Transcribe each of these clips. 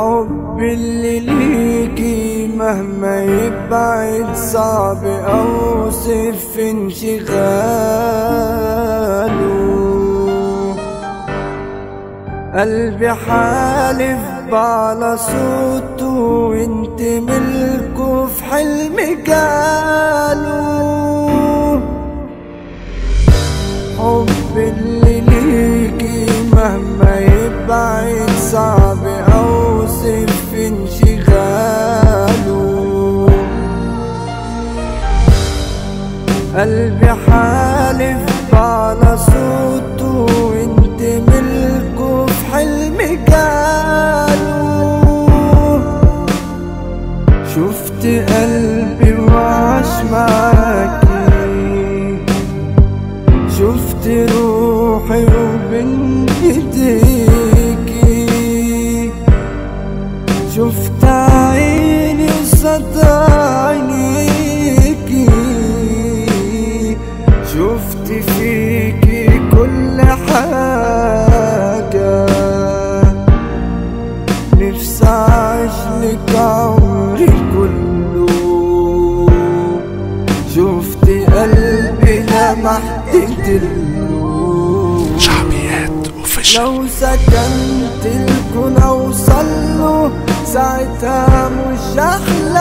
حب اللي ليكي مهما يبعد صعب اوصف انشغاله. قلبي حالف على صوته وانت ملكه في حلم جاله. قلبي حالف على صوته وانت ملكه في حلم جاله. شفت قلبي وعاش معاكي شفت روحي وبين ايديكي. شفت عيني قصاد شفت فيكي كل حاجة. نفسي اعيشلك عمري كله. شفت قلبي لمحت دلو شعبيات اوفيشال لو سكنت الكون اوصله ساعتها مش احلم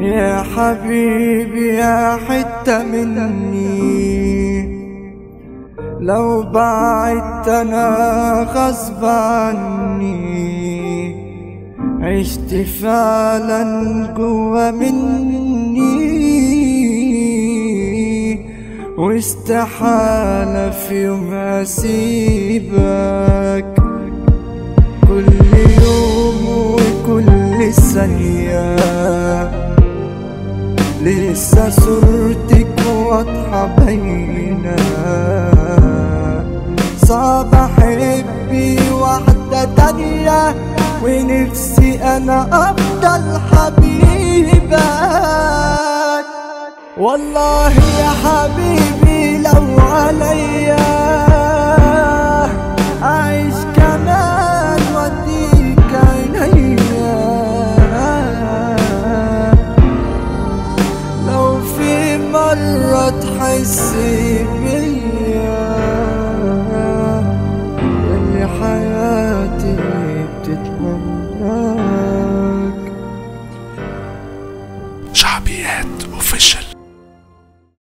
يا حبيبي يا حتة مني. لو بعدت أنا غصب عني عشت فعلا جوا مني. واستحالة في يوم أسيبك لسه صورتك واضحة باينة صعب أحبي واحدة تانية ونفسي أنا أفضل حبيبك. والله يا حبيبي لو عليا اوفيشال